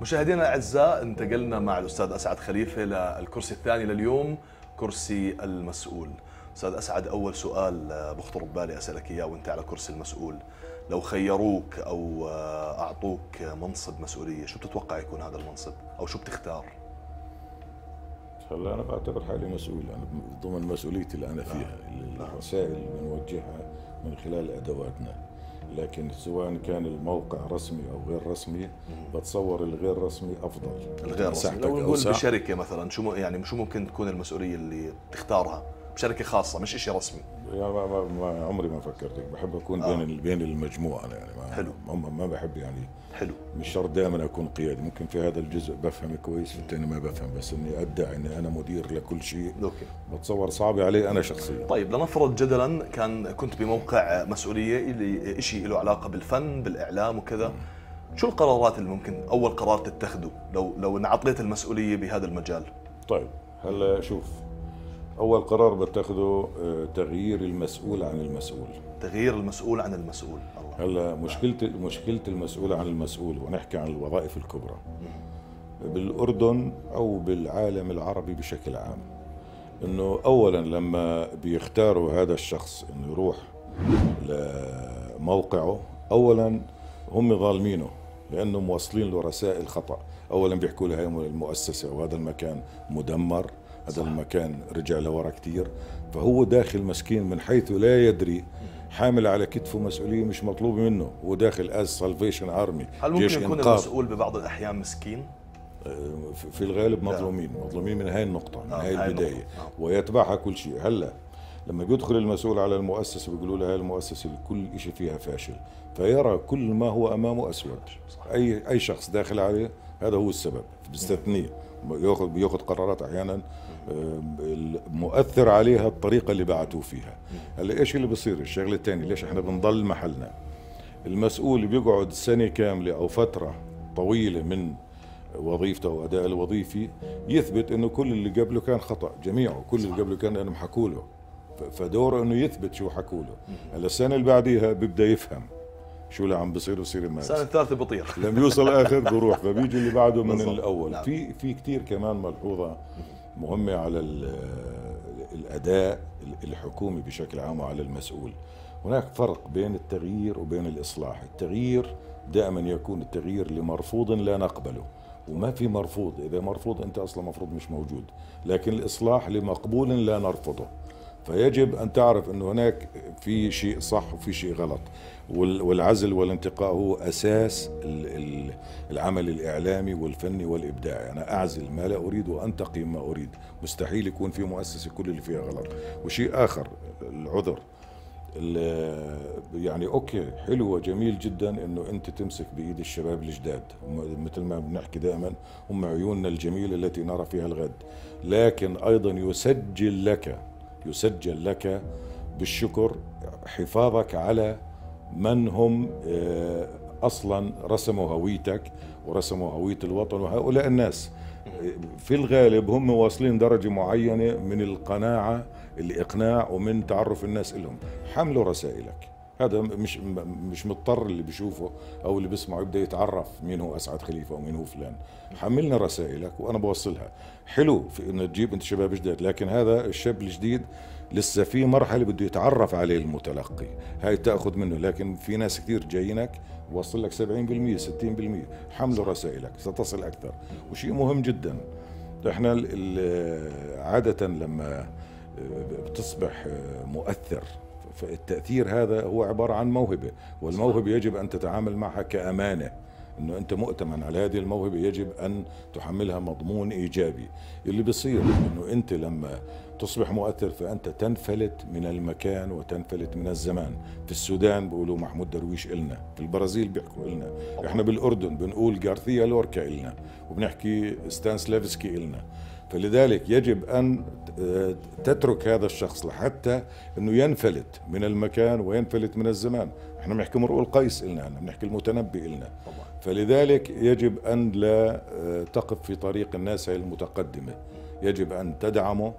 مشاهدينا الاعزاء انتقلنا مع الأستاذ أسعد خليفة للكرسي الثاني لليوم كرسي المسؤول. أستاذ أسعد أول سؤال بخطر ببالي أسألك إياه وأنت على كرسي المسؤول. لو خيروك أو أعطوك منصب مسؤولية شو بتتوقع يكون هذا المنصب؟ أو شو بتختار؟ هلا أنا بعتبر حالي مسؤول. أنا ضمن مسؤوليتي اللي أنا فيها الرسائل اللي بنوجهها من خلال أدواتنا. لكن سواء كان الموقع رسمي أو غير رسمي بتصور الغير رسمي أفضل. الغير رسمي. لو نقول بشركة مثلا شو يعني شو ممكن تكون المسؤولية اللي تختارها؟ بشركة خاصة مش شيء رسمي. يا ما, ما, ما عمري ما فكرت بحب أكون آه. بين بين المجموعة يعني ما حلو. ما, ما بحب يعني حلو. مش شرط دائما أكون قيادي ممكن في هذا الجزء بفهم كويس في الثاني ما بفهم بس إني أدعي إني أنا مدير لكل شيء. أوكي. بتصور صعب علي أنا شخصيا. طيب لنفرض جدلا كان كنت بموقع مسؤولية اللي شيء له علاقة بالفن بالإعلام وكذا. شو القرارات اللي ممكن أول قرار تتخذه لو لو انعطيت المسؤولية بهذا المجال؟ طيب هلا شوف أول قرار بتاخذه آه، تغيير المسؤول عن المسؤول. تغيير المسؤول عن المسؤول. الله. هلا مشكلة مشكلة المسؤول عن المسؤول ونحكي عن الوظائف الكبرى. بالأردن أو بالعالم العربي بشكل عام إنه اولا لما بيختاروا هذا الشخص إنه يروح لموقعه اولا هم ظالمينه لأنه موصلين له رسائل خطأ. اولا بيحكوا له هي المؤسسة وهذا المكان مدمر. هذا المكان رجع لورا كثير فهو داخل مسكين من حيث لا يدري. حامل على كتفه مسؤوليه مش مطلوبه منه. هو داخل as Salvation Army هل ممكن يكون المسؤول ببعض الأحيان مسكين؟ آه، في الغالب مظلومين. مظلومين من هاي النقطة من آه هاي البداية. آه. ويتبعها كل شيء. هلا لما بيدخل المسؤول على المؤسسة بيقولوا له هاي المؤسسة كل شيء فيها فاشل. فيرى كل ما هو أمامه أسود. اي أي شخص داخل عليه هذا هو السبب بيستثنيه بياخذ بياخذ قرارات أحيانا مؤثر عليها الطريقة اللي بعتوه فيها. هلا إيش اللي بصير؟ الشغله الثانية ليش إحنا بنضل محلنا؟ المسؤول بيقعد سنة كاملة أو فترة طويلة من وظيفته واداء الوظيفي يثبت إنه كل اللي قبله كان خطأ جميعه كل اللي قبله كان انهم حكوا له فدوره إنه يثبت شو حكوا له هلا السنة اللي بعديها بيبدأ يفهم. شو اللي عم بصير بصير المارس السنة الثالثة بطير. لما يوصل آخر بروح فبيجي اللي بعده من الأول. نعم. في في كثير كمان ملحوظة مهمة على الأداء الحكومي بشكل عام وعلى المسؤول. هناك فرق بين التغيير وبين الإصلاح. التغيير دائما يكون التغيير لمرفوض لا نقبله. وما في مرفوض. إذا مرفوض أنت أصلا مفروض مش موجود. لكن الإصلاح لمقبول لا نرفضه. فيجب أن تعرف انه هناك في شيء صح وفي شيء غلط. والعزل والانتقاء هو أساس العمل الإعلامي والفني والإبداعي. أنا أعزل ما لا أريد وأنتقي ما أريد. مستحيل يكون في مؤسسة كل اللي فيها غلط. وشيء آخر العذر. يعني أوكي حلو وجميل جدا إنه أنت تمسك بإيد الشباب الجداد. مثل ما بنحكي دائما هم عيوننا الجميلة التي نرى فيها الغد. لكن أيضا يسجل لك يسجل لك بالشكر حفاظك على من هم آه، أصلا رسموا هويتك ورسموا هوية الوطن وهؤلاء الناس. في الغالب هم واصلين درجة معينة من القناعة الإقناع ومن تعرف الناس لهم. حملوا رسائلك. هذا مش مش مضطر اللي بيشوفه أو اللي بيسمعه يبدأ يتعرف مين هو أسعد خليفة ومين هو فلان. حملنا رسائلك وأنا بوصلها. حلو في إنه تجيب أنت شباب جداد لكن هذا الشاب الجديد لسه في مرحلة بده يتعرف عليه المتلقي. هاي تاخذ منه لكن في ناس كثير جايينك وصل لك 70% 60% حملوا رسائلك ستصل أكثر. وشيء مهم جدا إحنا عادة لما بتصبح مؤثر فالتأثير هذا هو عبارة عن موهبة والموهبة يجب أن تتعامل معها كأمانة إنه أنت مؤتمن على هذه الموهبة يجب أن تحملها مضمون إيجابي. اللي بيصير إنه أنت لما تصبح مؤثر فأنت تنفلت من المكان وتنفلت من الزمان. في السودان بيقولوا محمود درويش إلنا في البرازيل بيحكوا إلنا. إحنا بالأردن بنقول غارثيا لوركا إلنا وبنحكي ستانسلافسكي إلنا. فلذلك يجب أن تترك هذا الشخص لحتى إنه ينفلت من المكان وينفلت من الزمان. إحنا بنحكي مرؤ القيس إلنا بنحكي المتنبي إلنا. فلذلك يجب أن لا تقف في طريق الناس المتقدمة. يجب أن تدعمه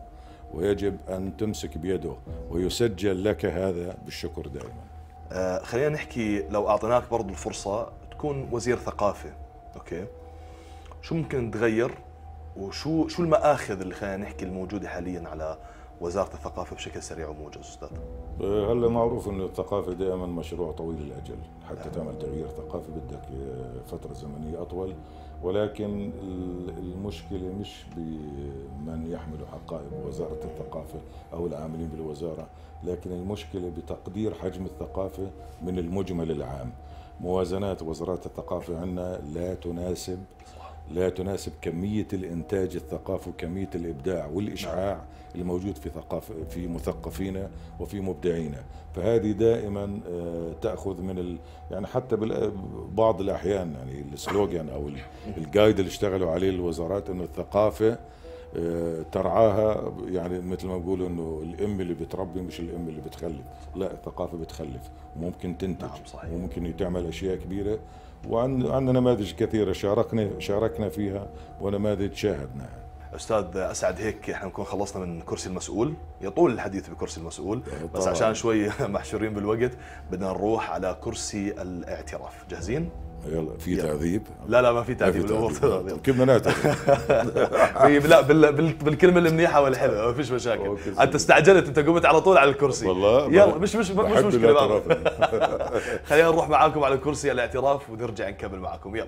ويجب أن تمسك بيده ويسجل لك هذا بالشكر دائما. آه خلينا نحكي لو أعطيناك برضو الفرصة تكون وزير ثقافة أوكي؟ شو ممكن نتغير وشو شو المآخذ اللي خلينا نحكي الموجودة حاليا على وزارة الثقافة بشكل سريع وموجز أستاذ؟ آه، هلا معروف انه الثقافة دائما مشروع طويل الاجل حتى تعمل تغيير ثقافي بدك آه، فترة زمنية أطول. ولكن المشكلة مش بمن يحمل حقائب وزارة الثقافة أو العاملين بالوزارة لكن المشكلة بتقدير حجم الثقافة من المجمل العام. موازنات وزارات الثقافة عندنا لا تناسب لا تناسب كمية الإنتاج الثقافي وكمية الإبداع والإشعاع الموجود في ثقافة في مثقفينا وفي مبدعينا فهذه دائما آه، تأخذ من ال يعني حتى بعض الأحيان يعني السلوجان أو الجايد اللي اشتغلوا عليه الوزارات إنه الثقافة ترعاها يعني مثل ما بقولوا إنه الأم اللي بتربي مش الأم اللي بتخلف. لا الثقافة بتخلف وممكن تنتج نعم صحيح. وممكن تعمل أشياء كبيرة. وعندنا نماذج كثيرة شاركنا شاركنا فيها ونماذج شاهدناها. أستاذ أسعد هيك إحنا نكون خلصنا من كرسي المسؤول. يطول الحديث بكرسي المسؤول بس عشان شوي محشورين بالوقت بدنا نروح على كرسي الاعتراف. جاهزين؟ يلا في تعذيب؟ لا لا ما في تعذيب. كيف بدنا في لا بال... بال... بالكلمة المنيحة والحلوة ما فيش مشاكل. أنت استعجلت أنت قمت على طول على الكرسي. والله يلا مش مش مش مشكلة خلينا نروح معاكم على كرسي الاعتراف ونرجع نكمل معاكم. يلا.